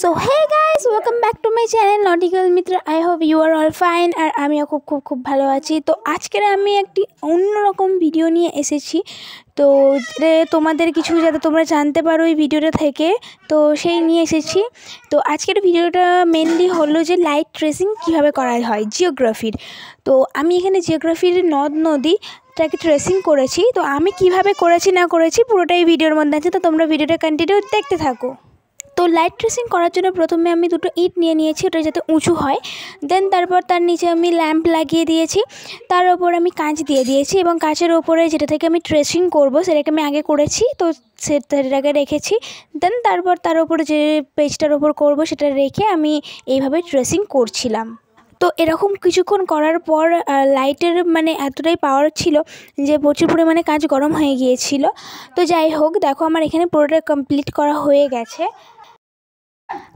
So hey guys welcome back to my channel nautical Mitra I hope you are all fine আর আমিও খুব খুব খুব ভালো আছি। তো আজকের আমি একটি অন্যরকম ভিডিও নিয়ে এসেছি। তো তোমাদের কিছু যাতে তোমরা জানতে পারো এই ভিডিওটা থেকে, তো সেই নিয়ে এসেছি। তো আজকের ভিডিওটা মেনলি হলো যে লাইট ট্রেসিং কীভাবে করা হয় জিওগ্রাফির তো আমি এখানে জিওগ্রাফির নদ, নদী, তাকে ট্রেসিং করেছি। তো আমি কীভাবে করেছি, না করেছি, পুরোটাই ভিডিওর মধ্যে আছে। তো তোমরা ভিডিওটা কন্টিনিউ দেখতে থাকো। লাইট ট্রেসিং করার জন্য প্রথমে আমি দুটো ইট নিয়ে নিয়েছি, ওটা যাতে উঁচু হয়। দেন তারপর তার নিচে আমি ল্যাম্প লাগিয়ে দিয়েছি। তার ওপর আমি কাঁচ দিয়ে দিয়েছি এবং কাঁচের ওপরে যেটা থেকে আমি ট্রেসিং করব, সেটাকে আমি আগে করেছি, তো সেটাকে রেখেছি। দেন তারপর তার ওপর যে পেজটার ওপর করব, সেটা রেখে আমি এইভাবে ট্রেসিং করছিলাম। তো এরকম কিছুক্ষণ করার পর লাইটের মানে এতটাই পাওয়ার ছিল যে প্রচুর পরিমাণে কাজ গরম হয়ে গিয়েছিল। তো যাই হোক, দেখো আমার এখানে পুরোটা কমপ্লিট করা হয়ে গেছে।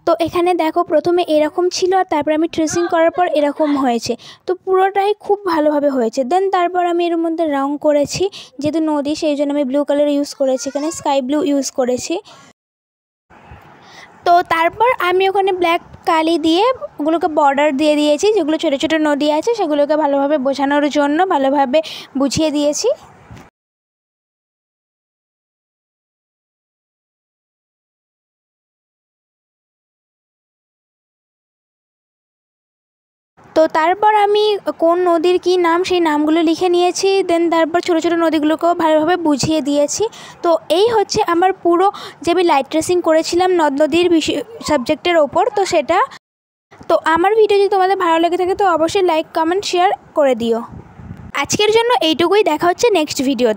তো এখানে দেখো প্রথমে এরকম ছিল আর তারপর আমি ট্রেসিং করার পর এরকম হয়েছে। তো পুরোটাই খুব ভালোভাবে হয়েছে। দেন তারপর আমি এর মধ্যে রং করেছি, যেহেতু নদী, সেই জন্য আমি ব্লু কালার ইউজ করেছি এখানে স্কাই ব্লু ইউজ করেছি। তো তারপর আমি ওখানে ব্ল্যাক কালি দিয়ে ওগুলোকে বর্ডার দিয়ে দিয়েছি, যেগুলো ছোটো ছোটো নদী আছে, সেগুলোকে ভালোভাবে বোঝানোর জন্য, ভালোভাবে বুঝিয়ে দিয়েছি। তো তারপর আমি কোন নদীর কী নাম, সেই নামগুলো লিখে নিয়েছি দেন তারপর ছোটো ছোটো নদীগুলোকেও ভালোভাবে বুঝিয়ে দিয়েছি। তো এই হচ্ছে আমার পুরো যে আমি লাইট ট্রেসিং করেছিলাম নদ নদীর সাবজেক্টের ওপর, তো সেটা। তো আমার ভিডিও যদি তোমাদের ভালো লেগে থাকে, তো অবশ্যই লাইক কমেন্ট শেয়ার করে দিও। আজকের জন্য এইটুকুই, দেখা হচ্ছে নেক্সট ভিডিও